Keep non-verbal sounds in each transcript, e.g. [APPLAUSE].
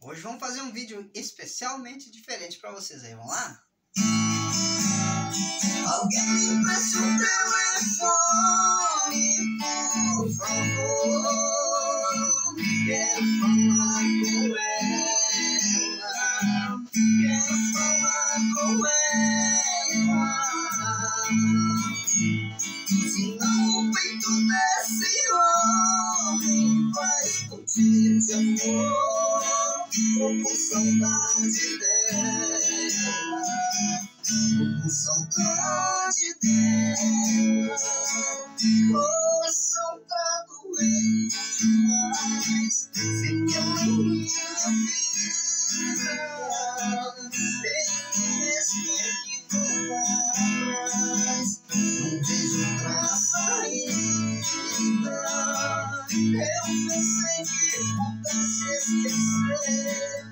Hoje vamos fazer um vídeo especialmente diferente para vocês aí, vamos lá? Alguém me empreste o telefone, por favor. Quero falar com Tô com saudade dela. Tô com saudade dela. Coração tá doente demais. Sem ela em minha vida. Eu pensei que pudesse esquecer.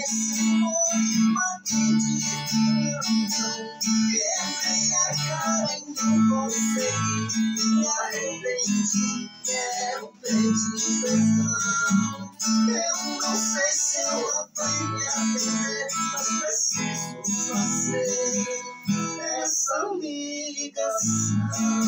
Esse uma acreditação. Quebrei a cara e não consegui. Me arrependi, quero pedir perdão. Eu não sei se me atender, mas preciso fazer essa ligação.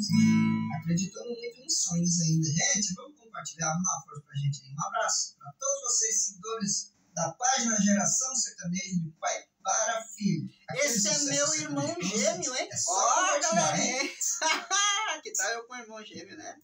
40 anos. Acreditando muito nos sonhos ainda. Gente, vamos compartilhar uma força pra gente aí. Um abraço pra todos vocês, seguidores da página Geração Sertanejo de Pai para Filho. Aquele Esse é meu irmão gêmeo, hein? É Ó, hein? hein? [LAUGHS] que tal eu com o irmão gêmeo, né?